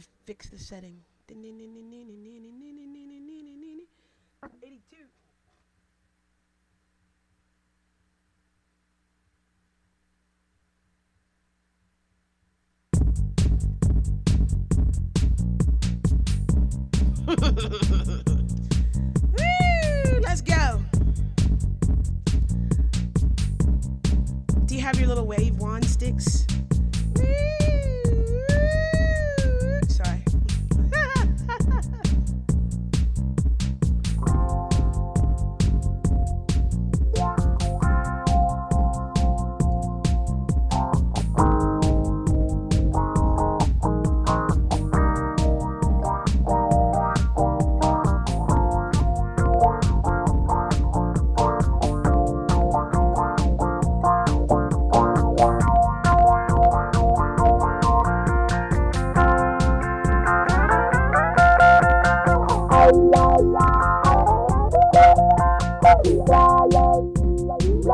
to fix the setting. 82. Woo! Let's go. Do you have your little wave wand sticks? la la la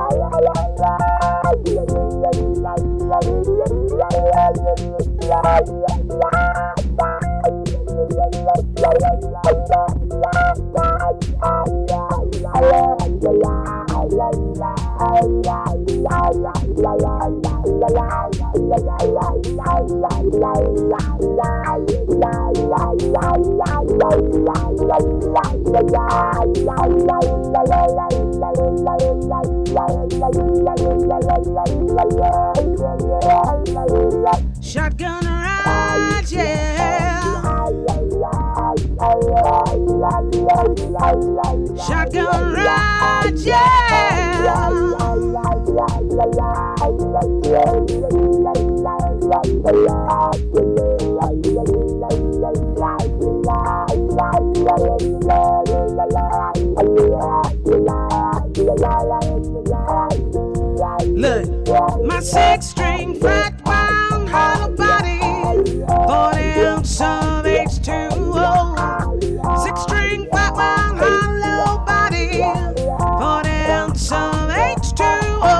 la Shotgun ride, yeah. Shotgun ride, yeah. My six string fat wound hollow body, 40 ounce of H2O. Six string fat wound hollow body, 40 ounce of H2O.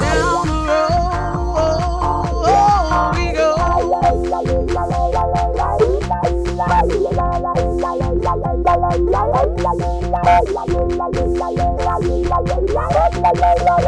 Down the road we go. Hi, D. I'm from Dallas, Texas. I got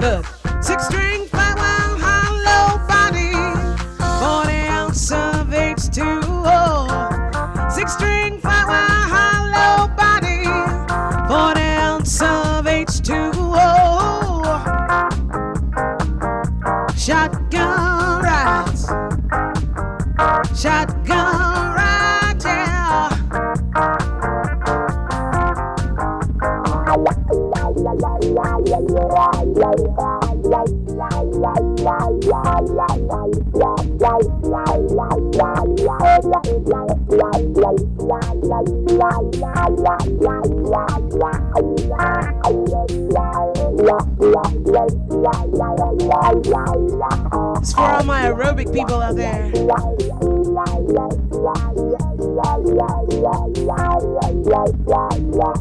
Look, six string. Shotgun rides. Shotgun rides, yeah. It's for all my aerobic people out there.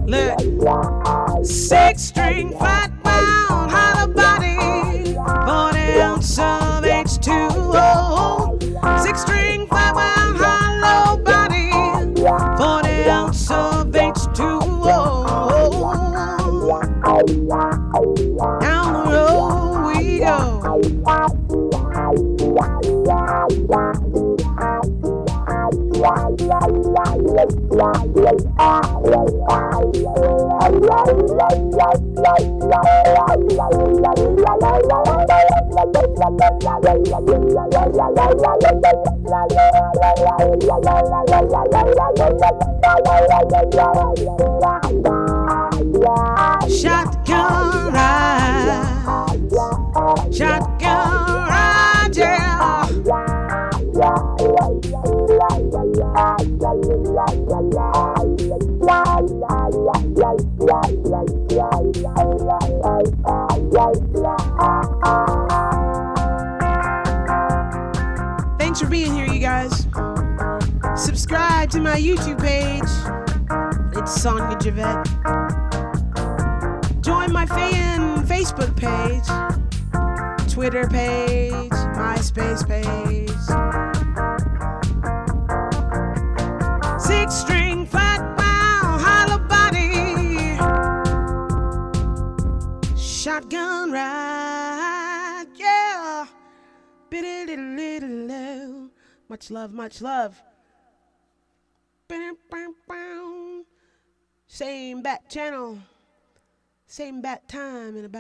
Look, six string, fat bound, hollow Shotgun Thanks for being here, you guys. Subscribe to my YouTube page. It's Sonya Jevette. Join my fan Facebook page, Twitter page, MySpace page. Shotgun ride, yeah. Much love, much love. Same bat channel, same bat time in about.